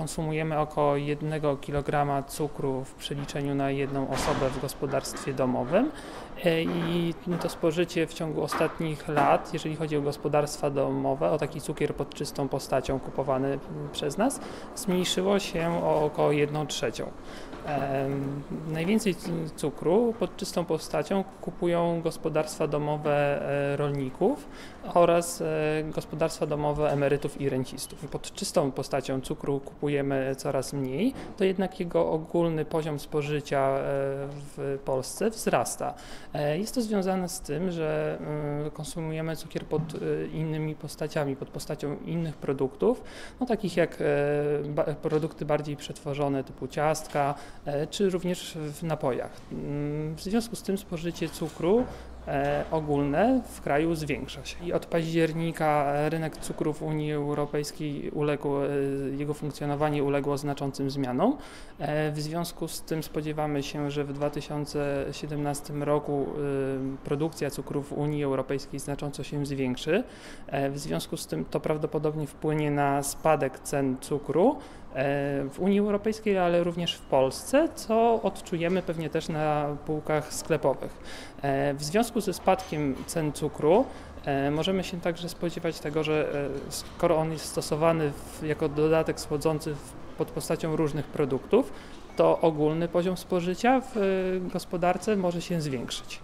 konsumujemy około 1 kg cukru w przeliczeniu na jedną osobę w gospodarstwie domowym e, i to spożycie w ciągu ostatnich lat, jeżeli chodzi o gospodarstwa domowe, o taki cukier pod czystą postacią kupowany przez nas, zmniejszyło się o około 1 trzecią. Najwięcej cukru pod czystą postacią kupują gospodarstwa domowe e, rolników oraz e, gospodarstwa domowe emerytów i rencistów. Pod czystą postacią cukru kupujemy coraz mniej, to jednak jego ogólny poziom spożycia e, w Polsce wzrasta. Jest to związane z tym, że konsumujemy cukier pod innymi postaciami, pod postacią innych produktów, no takich jak produkty bardziej przetworzone typu ciastka, E, czy również w napojach. Mm, w związku z tym spożycie cukru e, ogólne w kraju zwiększa się. I od października rynek cukru w Unii Europejskiej uległ, e, jego funkcjonowanie uległo znaczącym zmianom. W związku z tym spodziewamy się, że w 2017 roku produkcja cukru w Unii Europejskiej znacząco się zwiększy. W związku z tym to prawdopodobnie wpłynie na spadek cen cukru w Unii Europejskiej, ale również w Polsce, co odczujemy pewnie też na półkach sklepowych. E, w związku ze spadkiem cen cukru e, możemy się także spodziewać tego, że e, skoro on jest stosowany jako dodatek słodzący pod postacią różnych produktów, to ogólny poziom spożycia w gospodarce może się zwiększyć.